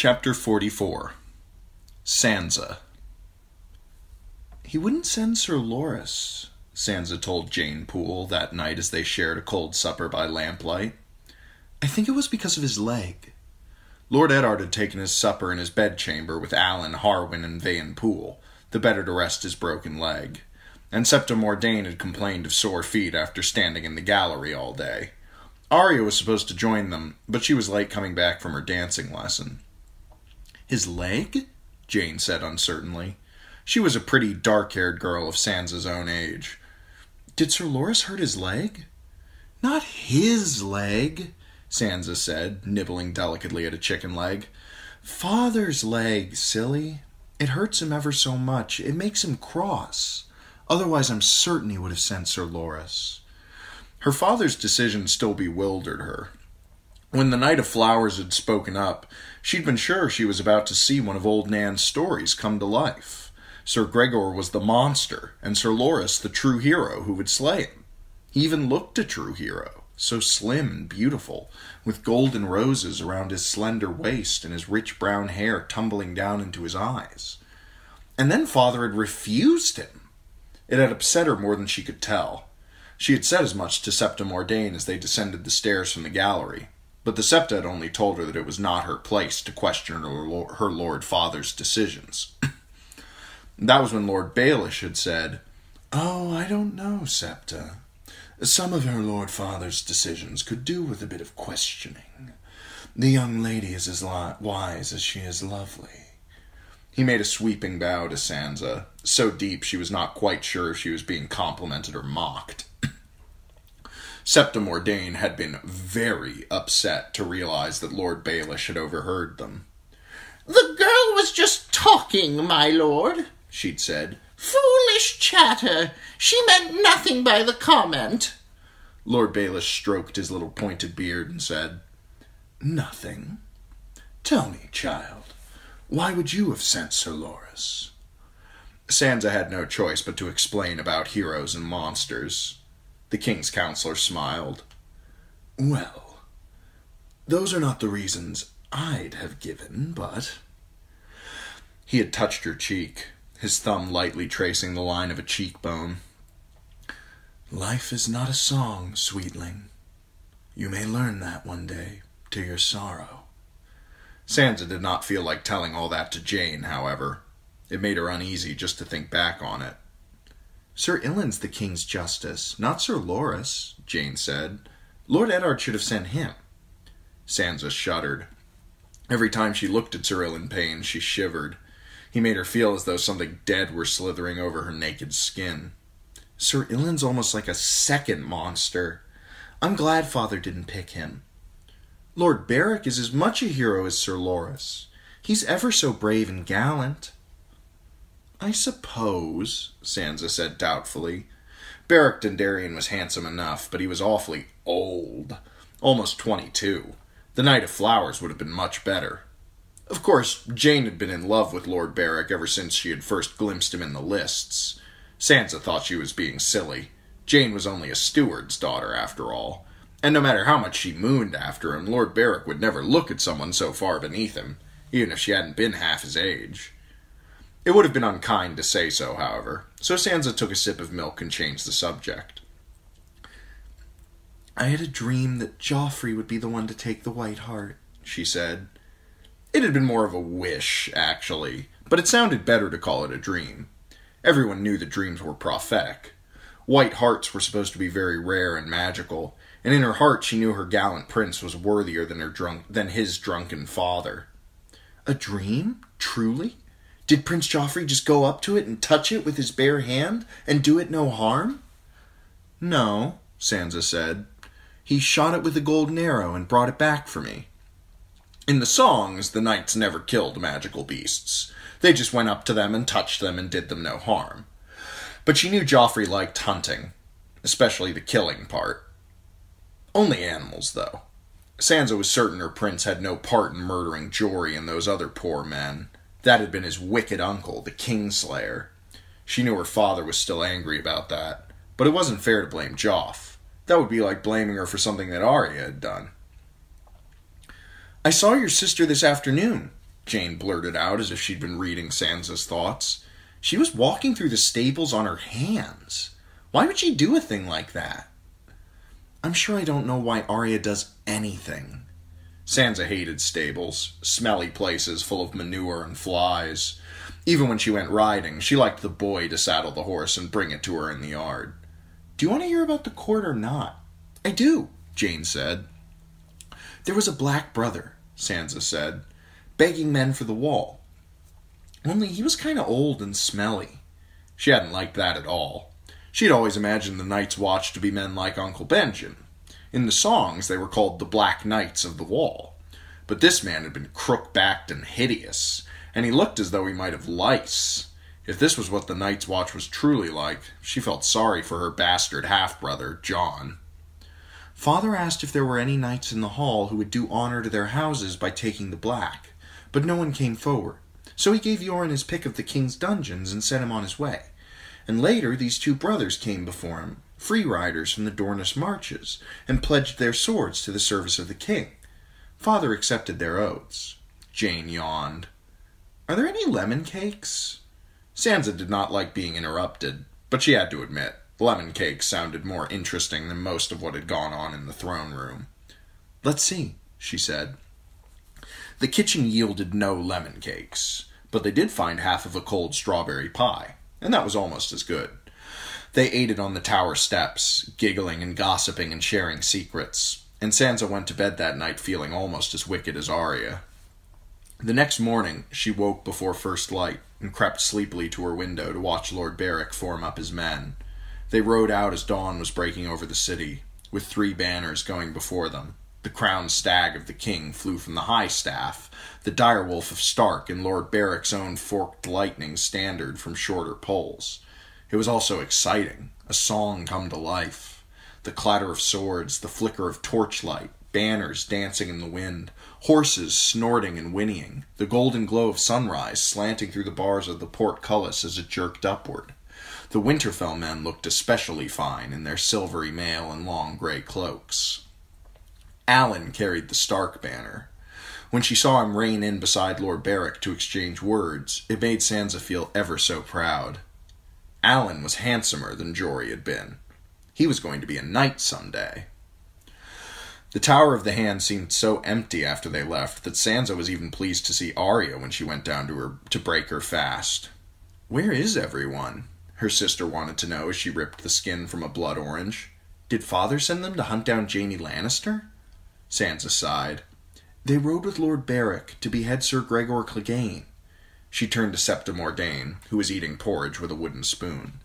Chapter 44 Sansa He wouldn't send Sir Loras, Sansa told Jeyne Poole that night as they shared a cold supper by lamplight. I think it was because of his leg. Lord Eddard had taken his supper in his bedchamber with Alyn, Harwin, and Vayon Poole, the better to rest his broken leg, and Septa Mordane had complained of sore feet after standing in the gallery all day. Arya was supposed to join them, but she was late coming back from her dancing lesson. His leg? Jeyne said uncertainly. She was a pretty dark haired girl of Sansa's own age. Did Sir Loras hurt his leg? Not his leg, Sansa said, nibbling delicately at a chicken leg. Father's leg, silly. It hurts him ever so much. It makes him cross. Otherwise, I'm certain he would have sent Sir Loras. Her father's decision still bewildered her. When the Knight of Flowers had spoken up, she'd been sure she was about to see one of old Nan's stories come to life. Sir Gregor was the monster, and Sir Loras the true hero who would slay him. He even looked a true hero, so slim and beautiful, with golden roses around his slender waist and his rich brown hair tumbling down into his eyes. And then father had refused him. It had upset her more than she could tell. She had said as much to Septa Mordane as they descended the stairs from the gallery, but the Septa had only told her that it was not her place to question her, her Lord Father's decisions. that was when Lord Baelish had said, Oh, I don't know, Septa. Some of her Lord Father's decisions could do with a bit of questioning. The young lady is as wise as she is lovely. He made a sweeping bow to Sansa, so deep she was not quite sure if she was being complimented or mocked. Septa Mordane had been very upset to realize that Lord Baelish had overheard them. The girl was just talking, my lord, she'd said. Foolish chatter. She meant nothing by the comment. Lord Baelish stroked his little pointed beard and said, Nothing. Tell me, child, why would you have sent Sir Loras? Sansa had no choice but to explain about heroes and monsters. The king's counselor smiled. Well, those are not the reasons I'd have given, but. He had touched her cheek, his thumb lightly tracing the line of a cheekbone. Life is not a song, sweetling. You may learn that one day, to your sorrow. Sansa did not feel like telling all that to Jeyne, however. It made her uneasy just to think back on it. Sir Ilyn's the king's justice, not Sir Loras, Jeyne said. Lord Eddard should have sent him. Sansa shuddered. Every time she looked at Sir Ilyn Payne, she shivered. He made her feel as though something dead were slithering over her naked skin. Sir Ilyn's almost like a second monster. I'm glad father didn't pick him. Lord Beric is as much a hero as Sir Loras. He's ever so brave and gallant. I suppose, Sansa said doubtfully. Beric Dondarrion was handsome enough, but he was awfully old. Almost twenty-two. The Knight of Flowers would have been much better. Of course, Jeyne had been in love with Lord Beric ever since she had first glimpsed him in the lists. Sansa thought she was being silly. Jeyne was only a steward's daughter, after all. And no matter how much she mooned after him, Lord Beric would never look at someone so far beneath him, even if she hadn't been half his age. It would have been unkind to say so, however, so Sansa took a sip of milk and changed the subject. I had a dream that Joffrey would be the one to take the White Hart, she said. It had been more of a wish, actually, but it sounded better to call it a dream. Everyone knew that dreams were prophetic. White harts were supposed to be very rare and magical, and in her heart she knew her gallant prince was worthier than her drunk than his drunken father. A dream? Truly? Did Prince Joffrey just go up to it and touch it with his bare hand and do it no harm? No, Sansa said. He shot it with a golden arrow and brought it back for me. In the songs, the knights never killed magical beasts. They just went up to them and touched them and did them no harm. But she knew Joffrey liked hunting, especially the killing part. Only animals, though. Sansa was certain her prince had no part in murdering Jory and those other poor men. That had been his wicked uncle, the Kingslayer. She knew her father was still angry about that, but it wasn't fair to blame Joff. That would be like blaming her for something that Arya had done. I saw your sister this afternoon, Jeyne blurted out as if she'd been reading Sansa's thoughts. She was walking through the stables on her hands. Why would she do a thing like that? I'm sure I don't know why Arya does anything. Sansa hated stables, smelly places full of manure and flies. Even when she went riding, she liked the boy to saddle the horse and bring it to her in the yard. Do you want to hear about the court or not? I do, Jeyne said. There was a black brother, Sansa said, begging men for the wall. Only he was kind of old and smelly. She hadn't liked that at all. She'd always imagined the Night's Watch to be men like Uncle Benjen. In the songs, they were called the Black Knights of the Wall. But this man had been crook backed and hideous, and he looked as though he might have lice. If this was what the Night's Watch was truly like, she felt sorry for her bastard half brother, Jon. Father asked if there were any knights in the hall who would do honor to their houses by taking the black, but no one came forward. So he gave Yoren his pick of the king's dungeons and sent him on his way. And later these two brothers came before him, free riders from the Dornish marches, and pledged their swords to the service of the king. Father accepted their oaths. Jeyne yawned. Are there any lemon cakes? Sansa did not like being interrupted, but she had to admit, lemon cakes sounded more interesting than most of what had gone on in the throne room. Let's see, she said. The kitchen yielded no lemon cakes, but they did find half of a cold strawberry pie, and that was almost as good. They ate it on the tower steps, giggling and gossiping and sharing secrets, and Sansa went to bed that night feeling almost as wicked as Arya. The next morning, she woke before first light and crept sleepily to her window to watch Lord Beric form up his men. They rode out as dawn was breaking over the city, with three banners going before them. The crowned stag of the king flew from the high staff, the direwolf of Stark and Lord Beric's own forked lightning standard from shorter poles. It was also exciting, a song come to life. The clatter of swords, the flicker of torchlight, banners dancing in the wind, horses snorting and whinnying, the golden glow of sunrise slanting through the bars of the portcullis as it jerked upward. The Winterfell men looked especially fine in their silvery mail and long gray cloaks. Alyn carried the Stark banner. When she saw him rein in beside Lord Beric to exchange words, it made Sansa feel ever so proud. Alyn was handsomer than Jory had been. He was going to be a knight some day. The Tower of the Hand seemed so empty after they left that Sansa was even pleased to see Arya when she went down to her to break her fast. Where is everyone? Her sister wanted to know as she ripped the skin from a blood orange. Did father send them to hunt down Jaime Lannister? Sansa sighed. They rode with Lord Beric to behead Sir Gregor Clegane. She turned to Septa Mordane, who was eating porridge with a wooden spoon.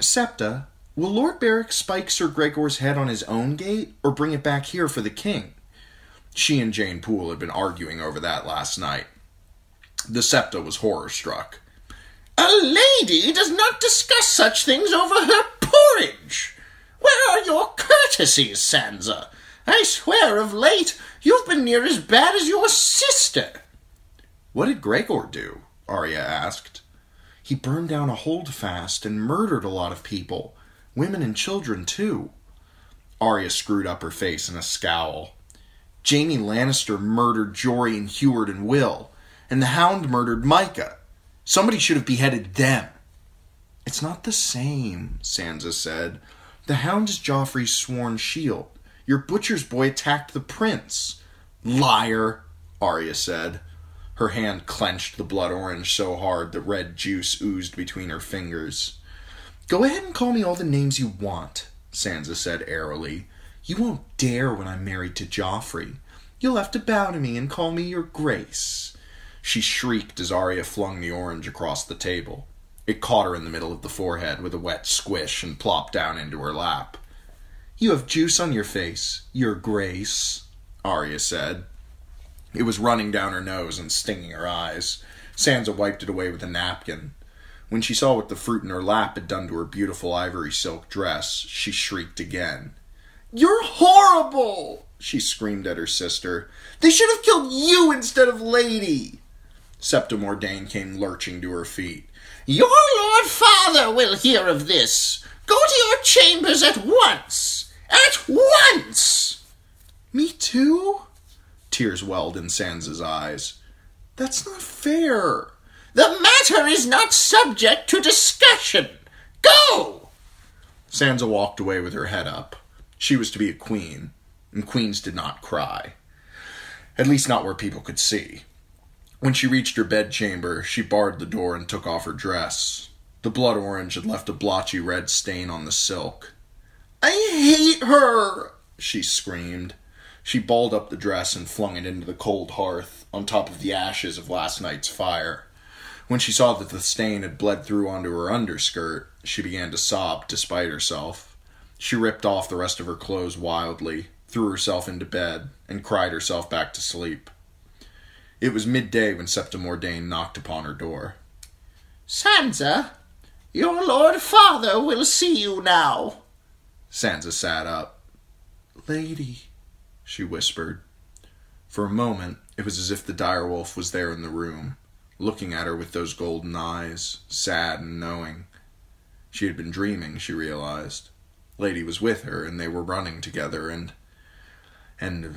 Septa, will Lord Beric spike Sir Gregor's head on his own gate, or bring it back here for the king? She and Jeyne Poole had been arguing over that last night. The Septa was horror struck. A lady does not discuss such things over her porridge. Where are your courtesies, Sansa? I swear of late you've been near as bad as your sister. What did Gregor do? Arya asked. He burned down a holdfast and murdered a lot of people, women and children too. Arya screwed up her face in a scowl. Jaime Lannister murdered Jory and Heward and Will, and the Hound murdered Mycah. Somebody should have beheaded them. It's not the same, Sansa said. The Hound is Joffrey's sworn shield. Your butcher's boy attacked the prince. Liar, Arya said. Her hand clenched the blood orange so hard the red juice oozed between her fingers. Go ahead and call me all the names you want, Sansa said airily. You won't dare when I'm married to Joffrey. You'll have to bow to me and call me your grace. She shrieked as Arya flung the orange across the table. It caught her in the middle of the forehead with a wet squish and plopped down into her lap. You have juice on your face, your grace, Arya said. It was running down her nose and stinging her eyes. Sansa wiped it away with a napkin. When she saw what the fruit in her lap had done to her beautiful ivory silk dress, she shrieked again. You're horrible! she screamed at her sister. They should have killed you instead of Lady! Septa Mordane came lurching to her feet. Your Lord Father will hear of this. Go to your chambers at once! At once! Me too? Tears welled in Sansa's eyes. That's not fair. The matter is not subject to discussion. Go! Sansa walked away with her head up. She was to be a queen, and queens did not cry. At least not where people could see. When she reached her bedchamber, she barred the door and took off her dress. The blood orange had left a blotchy red stain on the silk. I hate her! she screamed. She balled up the dress and flung it into the cold hearth, on top of the ashes of last night's fire. When she saw that the stain had bled through onto her underskirt, she began to sob despite herself. She ripped off the rest of her clothes wildly, threw herself into bed, and cried herself back to sleep. It was midday when Septa Mordane knocked upon her door. Sansa, your lord father will see you now. Sansa sat up. Lady, she whispered. For a moment, it was as if the direwolf was there in the room, looking at her with those golden eyes, sad and knowing. She had been dreaming, she realized. Lady was with her, and they were running together, and. and.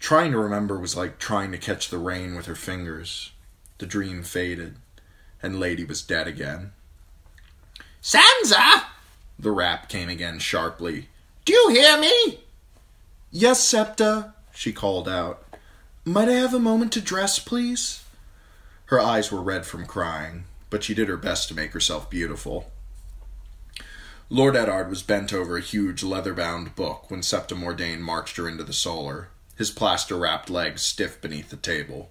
trying to remember was like trying to catch the rain with her fingers. The dream faded, and Lady was dead again. Sansa! The rap came again sharply. Do you hear me? Yes, Septa, she called out. Might I have a moment to dress, please? Her eyes were red from crying, but she did her best to make herself beautiful. Lord Eddard was bent over a huge leather bound book when Septa Mordane marched her into the solar, his plaster wrapped legs stiff beneath the table.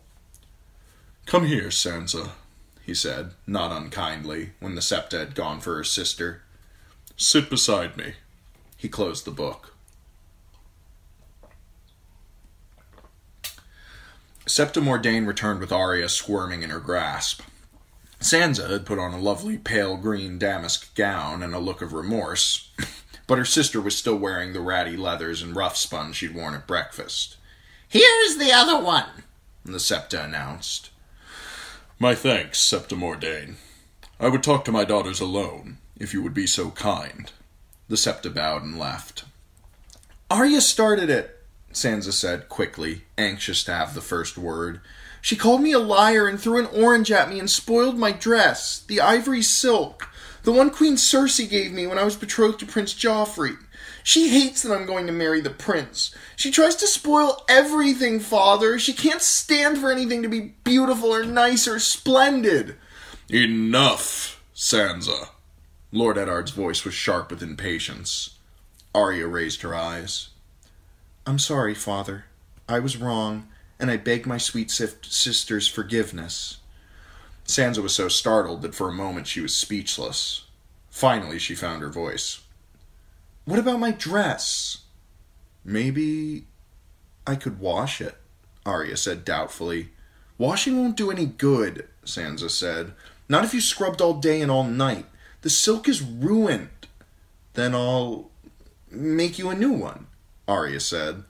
Come here, Sansa, he said, not unkindly, when the Septa had gone for her sister. Sit beside me. He closed the book. Septa Mordane returned with Arya squirming in her grasp. Sansa had put on a lovely pale green damask gown and a look of remorse, but her sister was still wearing the ratty leathers and rough spun she'd worn at breakfast. Here's the other one, the Septa announced. My thanks, Septa Mordane. I would talk to my daughters alone, if you would be so kind. The Septa bowed and left. Arya started it, Sansa said quickly, anxious to have the first word. She called me a liar and threw an orange at me and spoiled my dress, the ivory silk, the one Queen Cersei gave me when I was betrothed to Prince Joffrey. She hates that I'm going to marry the prince. She tries to spoil everything, father. She can't stand for anything to be beautiful or nice or splendid. Enough, Sansa. Lord Eddard's voice was sharp with impatience. Arya raised her eyes. I'm sorry, father. I was wrong, and I beg my sweet sister's forgiveness. Sansa was so startled that for a moment she was speechless. Finally, she found her voice. What about my dress? Maybe I could wash it, Arya said doubtfully. Washing won't do any good, Sansa said. Not if you scrubbed all day and all night. The silk is ruined. Then I'll make you a new one, Arya said.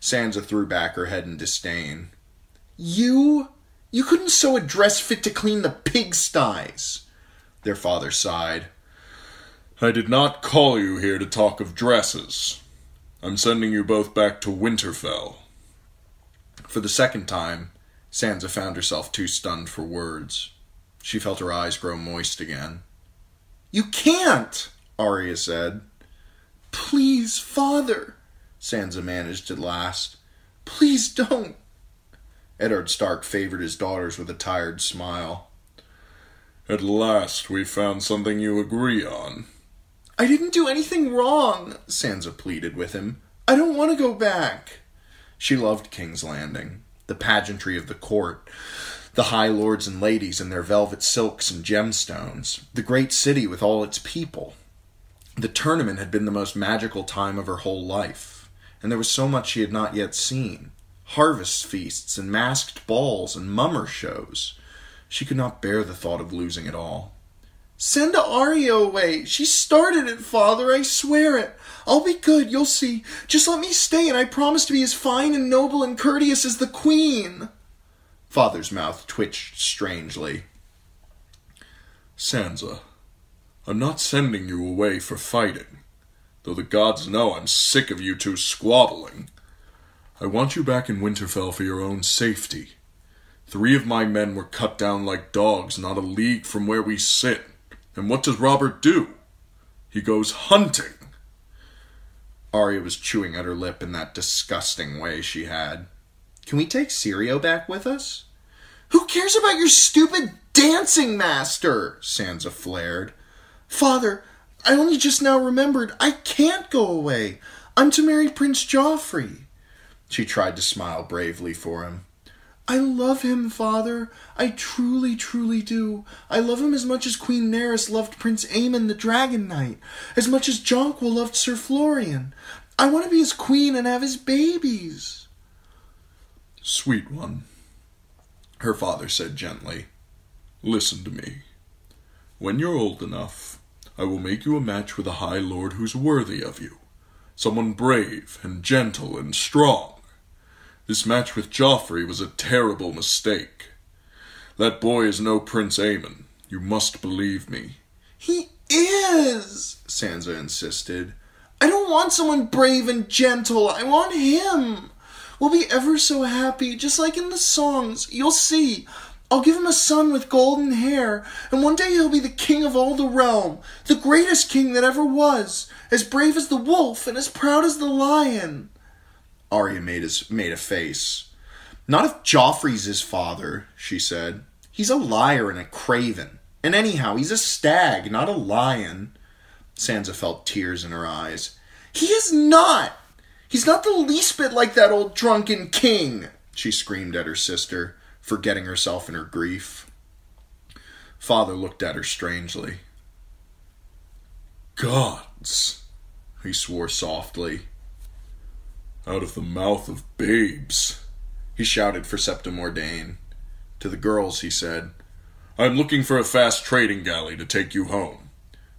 Sansa threw back her head in disdain. You? You couldn't sew a dress fit to clean the pigsties. Their father sighed. I did not call you here to talk of dresses. I'm sending you both back to Winterfell. For the second time, Sansa found herself too stunned for words. She felt her eyes grow moist again. You can't, Arya said. Please, father, Sansa managed at last. Please don't. Eddard Stark favored his daughters with a tired smile. At last we found something you agree on. I didn't do anything wrong, Sansa pleaded with him. I don't want to go back. She loved King's Landing, the pageantry of the court, the high lords and ladies in their velvet silks and gemstones, the great city with all its people. The tournament had been the most magical time of her whole life, and there was so much she had not yet seen harvest feasts and masked balls and mummer shows. She could not bear the thought of losing it all. Send Arya away. She started it, father. I swear it. I'll be good, you'll see. Just let me stay, and I promise to be as fine and noble and courteous as the queen. Father's mouth twitched strangely. Sansa, I'm not sending you away for fighting, though the gods know I'm sick of you two squabbling. I want you back in Winterfell for your own safety. Three of my men were cut down like dogs not a league from where we sit. And what does Robert do? He goes hunting. Arya was chewing at her lip in that disgusting way she had. Can we take Syrio back with us? Who cares about your stupid dancing master? Sansa flared. Father, I only just now remembered I can't go away. I'm to marry Prince Joffrey. She tried to smile bravely for him. I love him, father. I truly, truly do. I love him as much as Queen Naerys loved Prince Aemon the Dragon Knight, as much as Jonquil loved Sir Florian. I want to be his queen and have his babies. Sweet one, her father said gently, listen to me. When you're old enough, I will make you a match with a high lord who's worthy of you, someone brave and gentle and strong. This match with Joffrey was a terrible mistake. That boy is no Prince Aemon. You must believe me. He is, Sansa insisted. I don't want someone brave and gentle. I want him. We'll be ever so happy, just like in the songs. You'll see. I'll give him a son with golden hair, and one day he'll be the king of all the realm, the greatest king that ever was, as brave as the wolf and as proud as the lion. Arya made his made a face. Not if Joffrey's his father, she said. He's a liar and a craven. And anyhow, he's a stag, not a lion. Sansa felt tears in her eyes. He is not! He's not the least bit like that old drunken king, she screamed at her sister, forgetting herself in her grief. Father looked at her strangely. Gods, he swore softly. Out of the mouth of babes, he shouted for Septa Mordane. To the girls, he said, I am looking for a fast trading galley to take you home.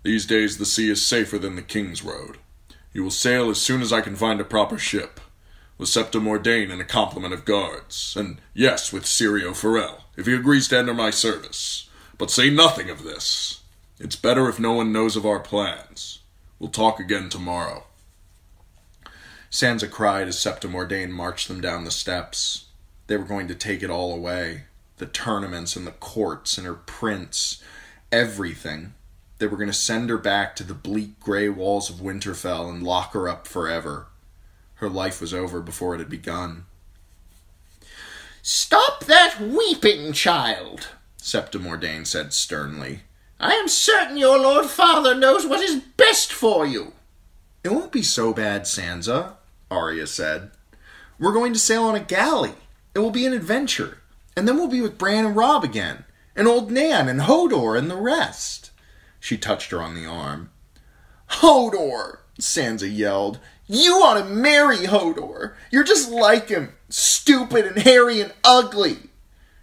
These days the sea is safer than the King's Road. You will sail as soon as I can find a proper ship, with Septa Mordane and a complement of guards, and yes, with Syrio Forel, if he agrees to enter my service. But say nothing of this. It's better if no one knows of our plans. We'll talk again tomorrow. Sansa cried as Septa Mordane marched them down the steps. They were going to take it all away the tournaments and the courts and her prince, everything. They were going to send her back to the bleak gray walls of Winterfell and lock her up forever. Her life was over before it had begun. Stop that weeping, child, Septa Mordane said sternly. I am certain your lord father knows what is best for you. It won't be so bad, Sansa, Arya said. We're going to sail on a galley. It will be an adventure. And then we'll be with Bran and Robb again, and old Nan and Hodor and the rest. She touched her on the arm. Hodor! Sansa yelled. You want to marry Hodor. You're just like him, stupid and hairy and ugly.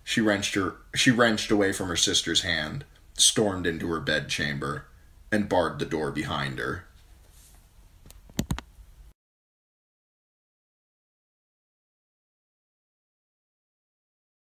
She wrenched her she wrenched away from her sister's hand, stormed into her bedchamber, and barred the door behind her.